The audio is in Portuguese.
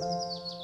Música